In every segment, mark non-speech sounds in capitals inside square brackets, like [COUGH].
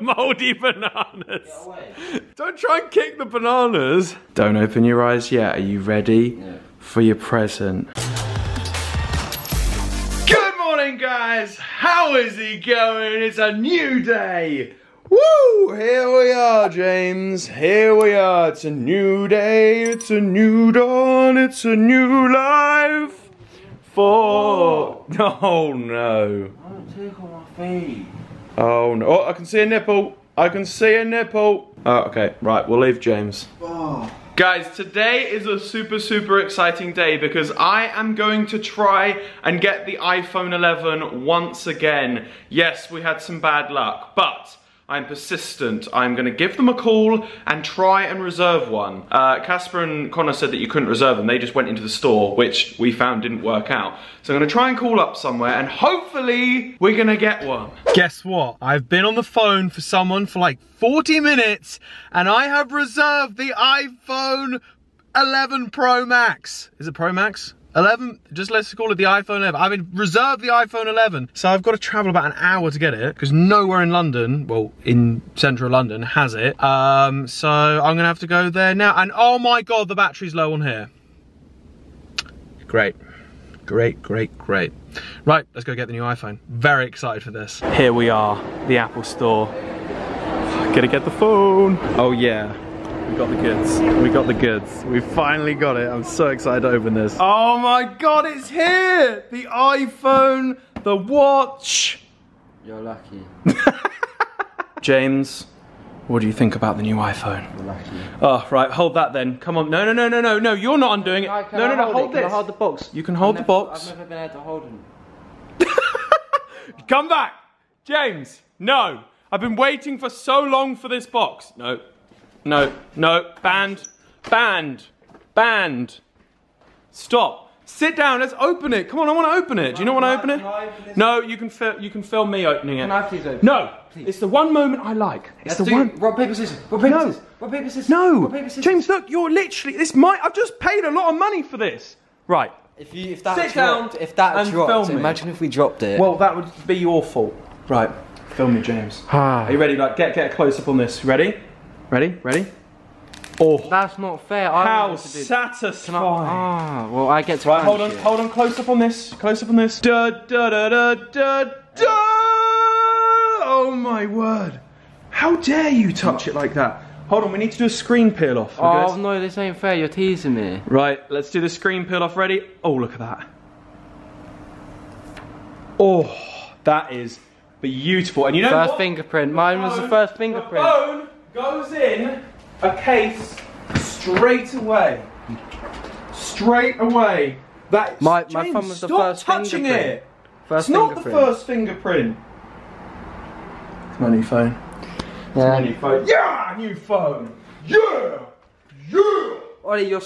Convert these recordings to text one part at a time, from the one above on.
[LAUGHS] moldy bananas. Don't try and kick the bananas. Don't open your eyes yet. Are you ready Yeah. for your present? Good morning, guys. How is it going? It's a new day. Woo! Here we are, James. Here we are. It's a new day. It's a new dawn. It's a new life. For oh, [LAUGHS] oh no. I Don't take on my feet. Oh no. Oh, I can see a nipple. I can see a nipple. Oh, okay. Right, we'll leave James. Oh. Guys, today is a super, super exciting day because I am going to try and get the iPhone 11 once again. Yes, we had some bad luck, but I'm persistent. I'm gonna give them a call and try and reserve one. Uh, Caspar and Conor said that you couldn't reserve them. They just went into the store, which we found didn't work out. So I'm gonna try and call up somewhere and hopefully we're gonna get one. Guess what? I've been on the phone for someone for like 40 minutes and I have reserved the iPhone 11 Pro Max. Is it Pro Max? 11, just let's call it the iPhone 11. I've been reserved the iPhone 11. So I've got to travel about an hour to get it because nowhere in London, well, in central London has it. Um, so I'm gonna have to go there now. And oh my God, the battery's low on here. Great. Great, great, great. Right, let's go get the new iPhone. Very excited for this. Here we are, the Apple Store. Gotta get the phone. Oh yeah, we got the goods. We got the goods. We finally got it. I'm so excited to open this. Oh my god, it's here! The iPhone, the watch. You're lucky. [LAUGHS] James, what do you think about the new iPhone? You're lucky. Oh, right, hold that then. Come on. No, no, no, no, no, no. You're not undoing it. Can I- can no, no, no, hold, hold it? Can this. I hold the box? You can hold I've the never- box. I've never been able to hold them. [LAUGHS] Come back! James, no! I've been waiting for so long for this box. No, no, no, banned, banned, banned. Stop. Sit down, let's open it. Come on, I want to open it. Do you not want to open Can I open it? No, you can film you can film me opening it. Can I please open No! It's the one moment I like. It's Let's the do one rock, paper, scissors. Rock, paper, No. scissors. Rock, paper, scissors. No! Rock, paper, scissors. James, look, you're literally this might I've just paid a lot of money for this. Right. If you, if that Sit dropped, down if that and dropped, film me. imagine if we dropped it. Well, that would be your fault. Right. Film me, James. Ah. Are you ready? Like, get get a close up on this. Ready? Ready? Ready? Oh, that's not fair. I how wanted satisfying! Ah, well, I get to. Right, hold on, punch hold on. Close up on this. Close up on this. Da da da da da da. Oh my word! How dare you touch it like that? Hold on, we need to do a screen peel off. Oh guys. no, this ain't fair. You're teasing me. Right, let's do the screen peel off. Ready? Oh, look at that. Oh, that is beautiful. And you know First what? fingerprint. Mine was the first fingerprint. The phone goes in a case straight away. Straight away. That My- my James, phone was the stop first touching fingerprint. it. First It's not the first fingerprint. It's my new phone. My Yeah. new phone. Yeah, new phone. Yeah, yeah. Ollie, you're.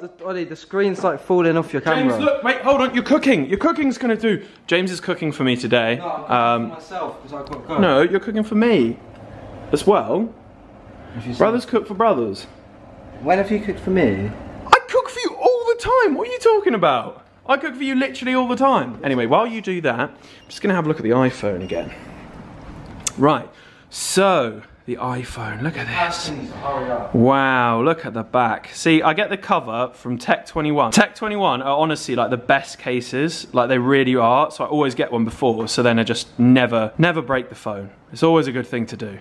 The, Ollie, the screen's like falling off your camera. James, look, wait, hold on. You're cooking. Your cooking's gonna do. James is cooking for me today. No, I'm um, myself because I've got to go. no, you're cooking for me as well. If you say- Brothers cook for brothers. When have you cooked for me? I cook for you all the time. What are you talking about? I cook for you literally all the time. Anyway, while you do that, I'm just going to have a look at the iPhone again. Right. So, the iPhone. Look at this. Wow, look at the back. See, I get the cover from Tech21. Tech21 are honestly like the best cases, like they really are. So I always get one before, so then I just never, never break the phone. It's always a good thing to do.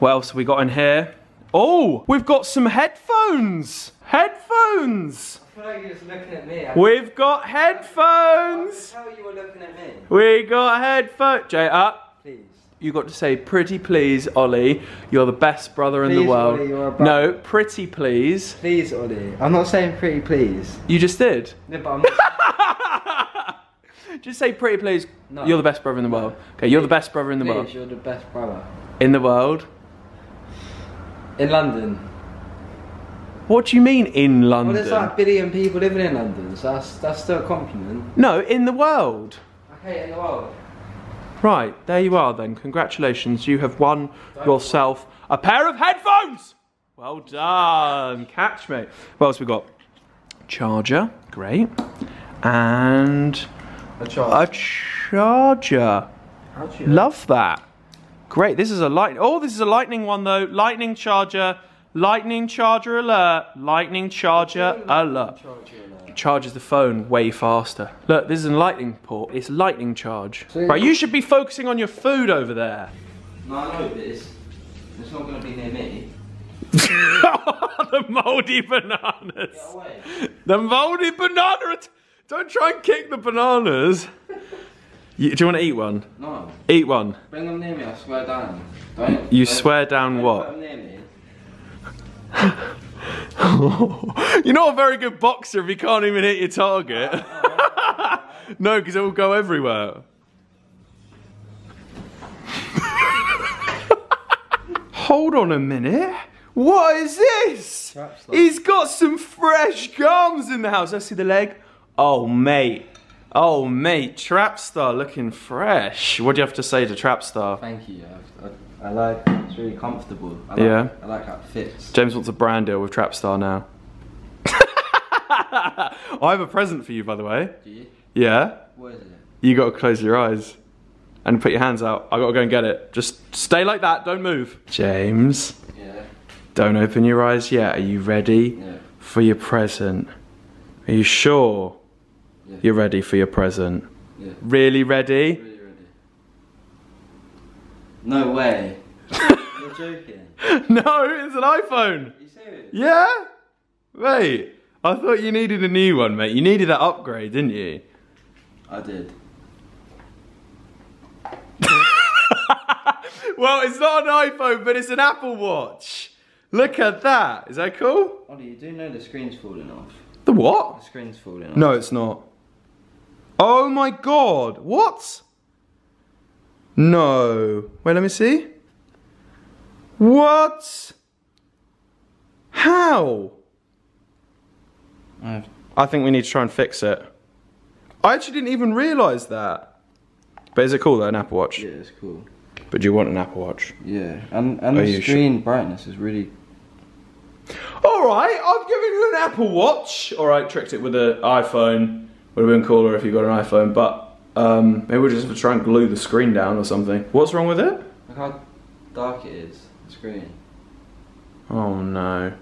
What else have we got in here? Oh, we've got some headphones. Headphones. I feel like you're just looking at me. We've got headphones. tell you were looking at me. We got headphones. Jay, up. Please. You got to say pretty please, Ollie. You're the best brother in the world. Ollie, no, pretty please. Please, Ollie. I'm not saying pretty please. You just did. No, but I'm not. [LAUGHS] Just say pretty please. No. You're the best brother in the world. Okay, you're the best brother in the please, world. you're the best brother. In the world. In London. What do you mean in Well, London? there's like a billion people living in London, so that's, that's still a compliment. No, in the world. Okay, in the world. Right, there you are then. Congratulations, you have won yourself a pair of headphones. Well done. Catch me. What else we got? Charger, great. And A charger. a charge. charger. Love that. Great. This is a light. Oh, this is a lightning one though. Lightning charger. Lightning charger alert. Lightning charger alert. Charges the phone way faster. Look, this is a lightning port. It's lightning charge. So- Right, you should be focusing on your food over there. No, I know this. It's not gonna be near me. [LAUGHS] the moldy bananas. away. The moldy banana. Don't try and kick the bananas. You, do you want to eat one? No. Eat one. Bring them near me, I swear down. Don't. You don't- swear down don't what? Put them near me. [LAUGHS] You're not a very good boxer if you can't even hit your target. [LAUGHS] no, because it will go everywhere. [LAUGHS] Hold on a minute. What is this? He's got some fresh gums in the house. Let's see the leg. Oh, mate. Oh, mate. Trapstar looking fresh. What do you have to say to Trapstar? Thank you. I, I, I like. It's really comfortable. I like, Yeah. I like how it fits. James wants a brand deal with Trapstar now. [LAUGHS] I have a present for you, by the way. Do you? Yeah? What is it? You gotta close your eyes and put your hands out. I gotta go and get it. Just stay like that, don't move. James, Yeah. don't open your eyes yet. Are you ready Yeah. for your present? Are you sure Yeah. you're ready for your present? Yeah. Really ready? Really ready. No way. [LAUGHS] You're joking. no, it's an iPhone. Are you serious? Yeah? Wait, I thought you needed a new one, mate. You needed that upgrade, didn't you? I did. [LAUGHS] Well, it's not an iPhone, but it's an Apple Watch. Look at that. Is that cool? Ollie, you do know the screen's falling off. The what? The screen's falling off. No, it's not. Oh my god, what? No. Wait, let me see. What? How? I've, I think we need to try and fix it. I actually didn't even realise that. But is it cool though, an Apple Watch? yeah, it's cool. But do you want an Apple Watch? Yeah, and and Are the screen brightness is really. Alright, I've given you an Apple Watch. Alright, tricked it with an iPhone. Would have been cooler if you got an iPhone, but um, maybe we'll just have to try and glue the screen down or something. What's wrong with it? Look how dark it is. The screen. Oh no.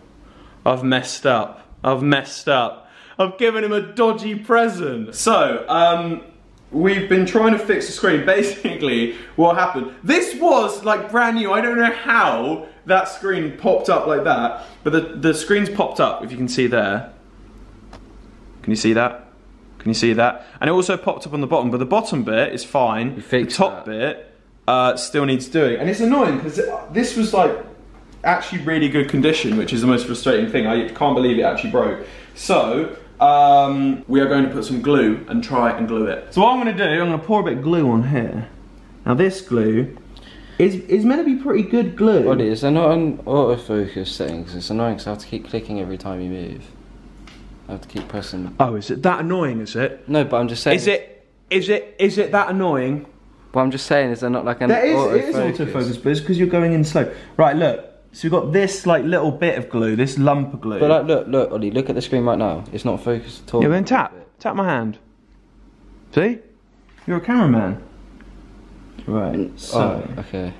I've messed up. I've messed up. I've given him a dodgy present. So, um, we've been trying to fix the screen. [LAUGHS] Basically, what happened? This was like brand new. I don't know how that screen popped up like that, but the, the screen's popped up, if you can see there. Can you see that? Can you see that? And it also popped up on the bottom, but the bottom bit is fine. The top that. bit uh, still needs doing. And it's annoying because this was like actually really good condition, which is the most frustrating thing. I can't believe it actually broke. So, um, we are going to put some glue and try and glue it. So what I'm going to do, I'm going to pour a bit of glue on here. Now this glue is, is meant to be pretty good glue. Ollie, is there not an autofocus setting? 'Cause it's annoying because I have to keep clicking every time you move. I have to keep pressing. Oh, is it that annoying, is it? No, but I'm just saying. Is it, is it, is it that annoying? Well, I'm just saying, is there not like an There is, autofocus? it is autofocus, but it's because you're going in slow. Right, look. So we've got this like little bit of glue, this lump of glue. But like, look, look, Ollie, look at the screen right now. It's not focused at all. yeah, then tap. Tap my hand. See? You're a cameraman. Right, oh, so Oh, okay.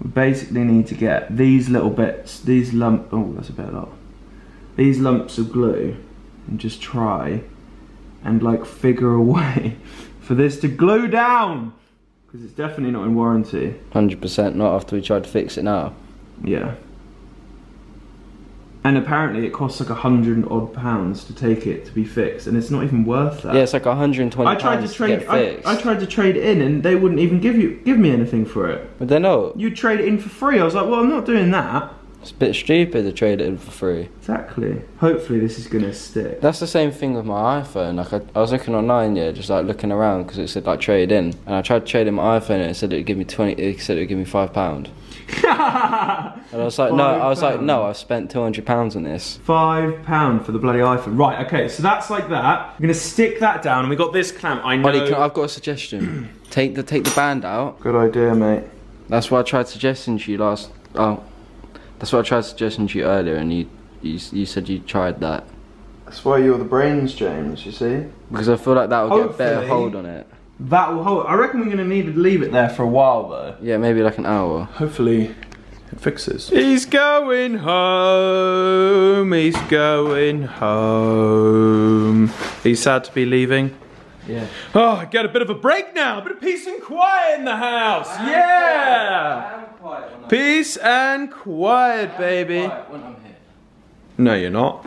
We basically need to get these little bits, these lump. Oh, that's a bit a lot. These lumps of glue, and just try and like figure a [LAUGHS] way for this to glue down because it's definitely not in warranty. Hundred percent. Not after we tried to fix it now. Yeah. And apparently it costs like a hundred odd pounds to take it to be fixed, and it's not even worth that. Yeah, it's like 120 I tried to pounds trade. get I. I tried to trade it in, and they wouldn't even give you give me anything for it. But they're not. You trade it in for free. I was like, well, I'm not doing that. It's a bit stupid to trade it in for free. Exactly. Hopefully this is gonna stick. That's the same thing with my iPhone. Like I, I was looking online, yeah, just like looking around because it said like trade in, and I tried to trade in my iPhone, and it said it would give me 20. It said it would give me five pound. [LAUGHS] And I was like, no, I was like, no, I've spent 200 pounds on this. Five pound for the bloody iPhone. Right. Okay. So that's like that. I'm gonna stick that down, and we got this clamp. I know. Buddy, can, I've got a suggestion. [CLEARS THROAT] take the take the band out. Good idea, mate. That's what I tried suggesting to you last. Oh, that's what I tried suggesting to you earlier, and you you, you said you tried that That's why you're the brains, James. You see. because I feel like that will get a better hold on it. That will hold. I reckon we're gonna need to leave it there for a while though. Yeah, maybe like an hour. Hopefully it fixes. He's going home. He's going home. He's sad to be leaving. Yeah. Oh, I get a bit of a break now. A bit of peace and quiet in the house. Yeah. Peace and quiet, baby. No, you're not.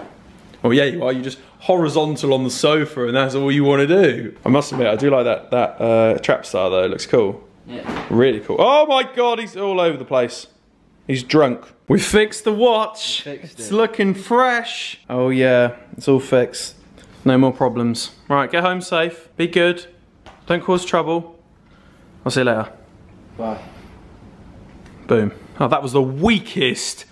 Oh yeah, you are. You're just horizontal on the sofa, and that's all you want to do. I must admit, I do like that that uh, Trapstar though. It looks cool. Yeah. Really cool. Oh my god, he's all over the place. He's drunk. We fixed the watch. fixed it's it. looking fresh. Oh yeah, it's all fixed. No more problems. Right, get home safe. Be good. Don't cause trouble. I'll see you later. Bye. Boom. Oh, that was the weakest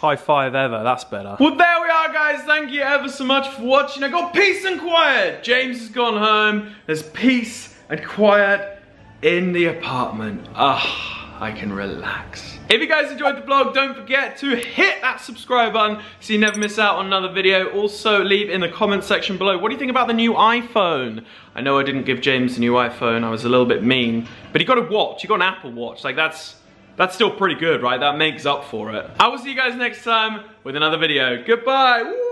high five ever. That's better. Well, there are, guys. Thank you ever so much for watching. I got peace and quiet. James has gone home. There's peace and quiet in the apartment. Ah, I can relax. If you guys enjoyed the vlog, don't forget to hit that subscribe button so you never miss out on another video. Also, leave in the comment section below, what do you think about the new iPhone? I know I didn't give James a new iPhone, I was a little bit mean, but he got a watch, he got an Apple Watch, like that's, that's still pretty good, right? That makes up for it. I will see you guys next time with another video. Goodbye. Woo!